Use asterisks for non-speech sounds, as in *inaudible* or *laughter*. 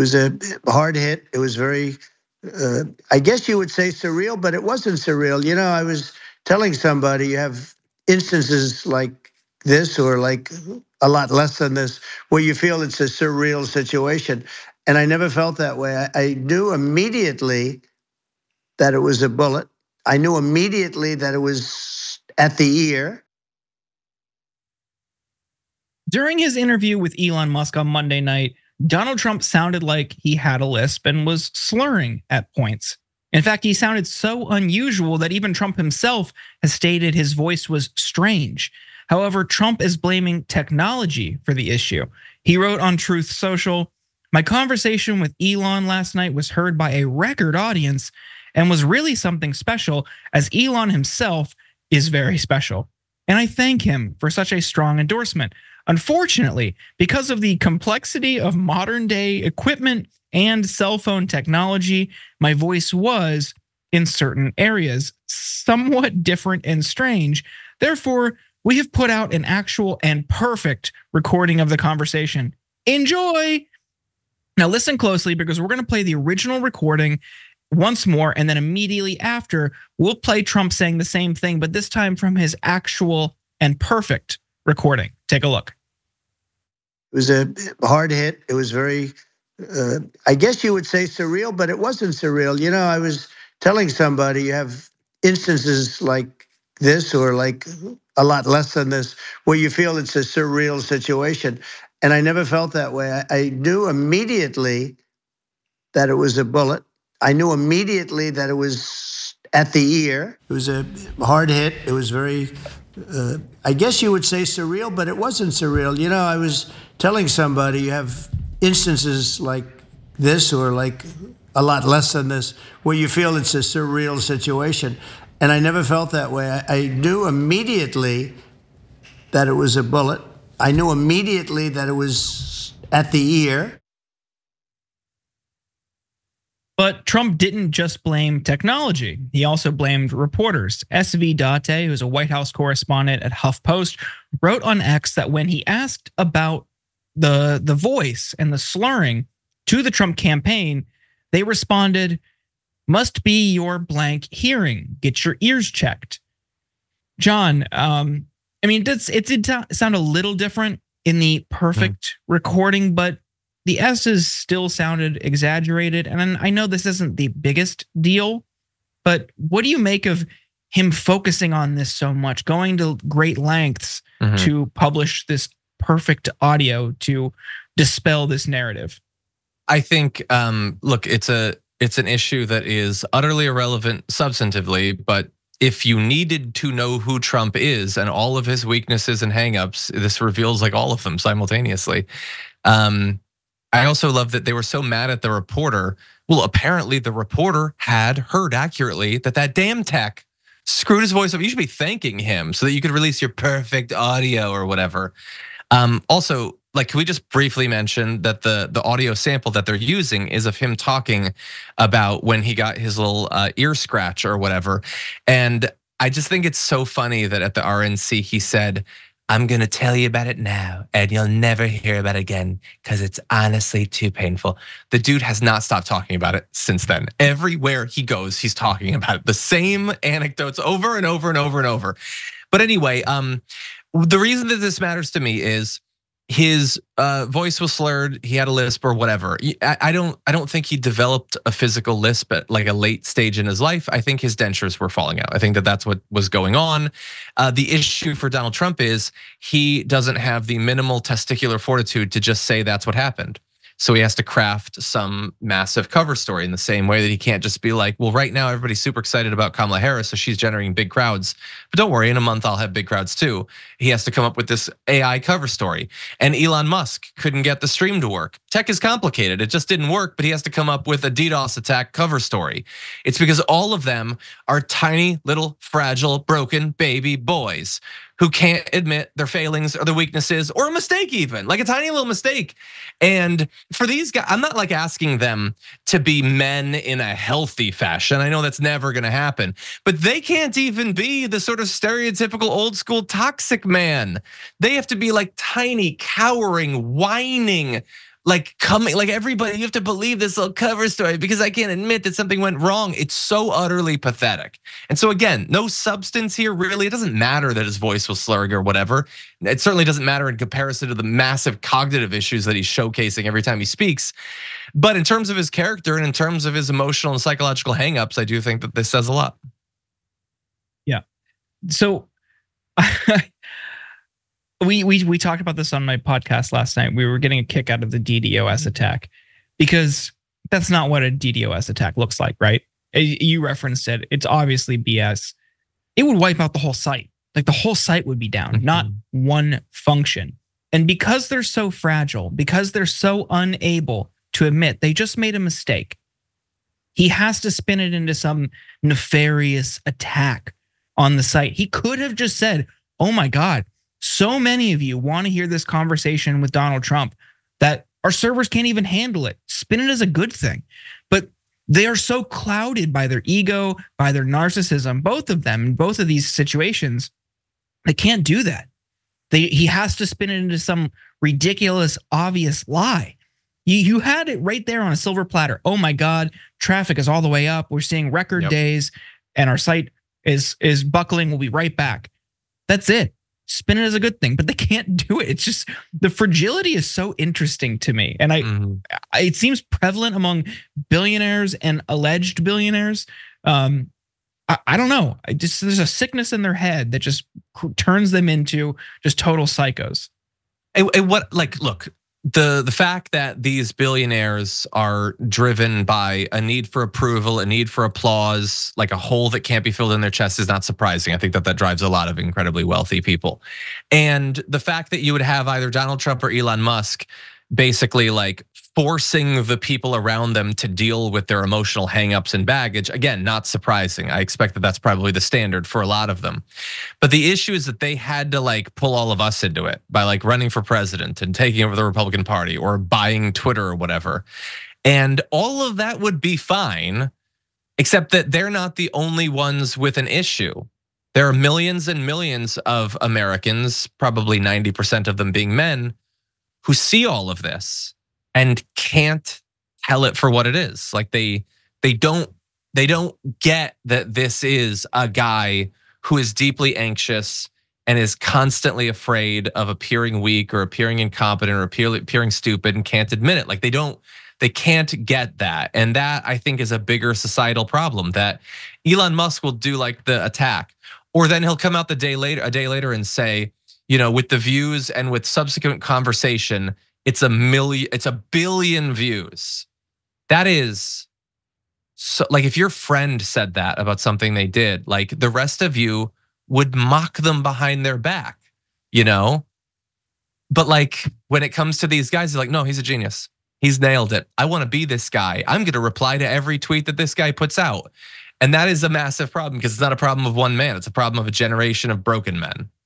was a hard hit. It was very, uh, I guess you would say surreal, but it wasn't surreal. You know, I was telling somebody you have instances like this or like a lot less than this where you feel it's a surreal situation. And I never felt that way. I knew immediately that it was a bullet. I knew immediately that it was at the ear. During his interview with Elon Musk on Monday night, Donald Trump sounded like he had a lisp and was slurring at points. In fact, he sounded so unusual that even Trump himself has stated his voice was strange. However, Trump is blaming technology for the issue. He wrote on Truth Social My conversation with Elon last night was heard by a record audience and was really something special, as Elon himself is very special. And I thank him for such a strong endorsement. Unfortunately, because of the complexity of modern day equipment and cell phone technology, my voice was, in certain areas, somewhat different and strange. Therefore, we have put out an actual and perfect recording of the conversation. Enjoy! Now, listen closely because we're gonna play the original recording once more, and then immediately after, we'll play Trump saying the same thing, but this time from his actual and perfect recording. Take a look. It was a hard hit. It was very, uh, I guess you would say surreal, but it wasn't surreal. You know, I was telling somebody you have instances like this or like a lot less than this where you feel it's a surreal situation. And I never felt that way. I, I knew immediately that it was a bullet. I knew immediately that it was at the ear. It was a hard hit. It was very, uh, I guess you would say surreal, but it wasn't surreal. You know, I was telling somebody you have instances like this or like a lot less than this where you feel it's a surreal situation. And I never felt that way. I, I knew immediately that it was a bullet. I knew immediately that it was at the ear. But Trump didn't just blame technology. He also blamed reporters. SV Date, who's a White House correspondent at HuffPost, wrote on X that when he asked about the the voice and the slurring to the Trump campaign, they responded, "Must be your blank hearing. Get your ears checked." John, um, I mean, it it did sound a little different in the perfect mm. recording, but the S's still sounded exaggerated. And I know this isn't the biggest deal, but what do you make of him focusing on this so much, going to great lengths mm-hmm. to publish this perfect audio to dispel this narrative? I think, um, look, it's a it's an issue that is utterly irrelevant substantively, but if you needed to know who Trump is and all of his weaknesses and hangups, this reveals like all of them simultaneously. Um, I also love that they were so mad at the reporter. Well, apparently the reporter had heard accurately that that damn tech screwed his voice up. You should be thanking him so that you could release your perfect audio or whatever. Um, also, like, can we just briefly mention that the the audio sample that they're using is of him talking about when he got his little uh, ear scratch or whatever, and I just think it's so funny that at the RNC he said. I'm gonna tell you about it now, and you'll never hear about it again because it's honestly too painful. The dude has not stopped talking about it since then. Everywhere he goes, he's talking about it. The same anecdotes over and over and over and over. But anyway, um, the reason that this matters to me is his uh, voice was slurred. He had a lisp or whatever. I don't. I don't think he developed a physical lisp at like a late stage in his life. I think his dentures were falling out. I think that that's what was going on. Uh, the issue for Donald Trump is he doesn't have the minimal testicular fortitude to just say that's what happened. So he has to craft some massive cover story in the same way that he can't just be like, well, right now everybody's super excited about Kamala Harris, so she's generating big crowds. But don't worry, in a month I'll have big crowds too. He has to come up with this AI cover story. And Elon Musk couldn't get the stream to work. Tech is complicated. It just didn't work, but he has to come up with a DDoS attack cover story. It's because all of them are tiny, little, fragile, broken baby boys who can't admit their failings or their weaknesses or a mistake, even like a tiny little mistake. And for these guys, I'm not like asking them to be men in a healthy fashion. I know that's never gonna happen, but they can't even be the sort of stereotypical old school toxic man. They have to be like tiny, cowering, whining like coming like everybody you have to believe this little cover story because i can't admit that something went wrong. It's so utterly pathetic. And so again no substance here really. It doesn't matter that his voice was slurring or whatever. It certainly doesn't matter in comparison to the massive cognitive issues that he's showcasing every time he speaks. But in terms of his character and in terms of his emotional and psychological hangups i do think that this says a lot. Yeah. So *laughs* we we we talked about this on my podcast last night. We were getting a kick out of the DDoS mm-hmm. attack because that's not what a DDoS attack looks like, right? You referenced it. It's obviously BS. It would wipe out the whole site. Like the whole site would be down, mm-hmm. not one function. And because they're so fragile, because they're so unable to admit they just made a mistake, he has to spin it into some nefarious attack on the site. He could have just said, Oh my God, so many of you want to hear this conversation with Donald Trump that our servers can't even handle it. Spin it as a good thing. But they are so clouded by their ego, by their narcissism, both of them in both of these situations, they can't do that. They, he has to spin it into some ridiculous, obvious lie. You, you had it right there on a silver platter. Oh my God, traffic is all the way up. We're seeing record yep. days, and our site is is buckling. We'll be right back. That's it spin it as a good thing, but they can't *laughs* do it. It's just the fragility is so interesting to me. And I, mm-hmm. it seems prevalent among billionaires and alleged billionaires. Um, I, I don't know. I just, there's a sickness in their head that just turns them into just total psychos. And, and what, like, look, the the fact that these billionaires are driven by a need for approval, a need for applause, like a hole that can't be filled in their chest is not surprising. I think that that drives a lot of incredibly wealthy people. And the fact that you would have either Donald Trump or Elon Musk basically like forcing the people around them to deal with their emotional hangups and baggage. Again, not surprising. I expect that that's probably the standard for a lot of them. But the issue is that they had to like pull all of us into it by like running for president and taking over the Republican Party or buying Twitter or whatever. And all of that would be fine, except that they're not the only ones with an issue. There are millions and millions of Americans, probably 90% of them being men, who see all of this and can't tell it for what it is. Like they they don't they don't get that this is a guy who is deeply anxious and is constantly afraid of appearing weak or appearing incompetent or appearing stupid and can't admit it. Like they don't they can't get that. And that I think is a bigger societal problem that Elon Musk will do like the attack or then he'll come out the day later a day later and say, you know, with the views and with subsequent conversation, it's a million, it's a billion views. That is so like if your friend said that about something they did, like the rest of you would mock them behind their back, you know? But like when it comes to these guys, they're like, no, he's a genius. He's nailed it. I want to be this guy. I'm going to reply to every tweet that this guy puts out. And that is a massive problem because it's not a problem of one man, it's a problem of a generation of broken men.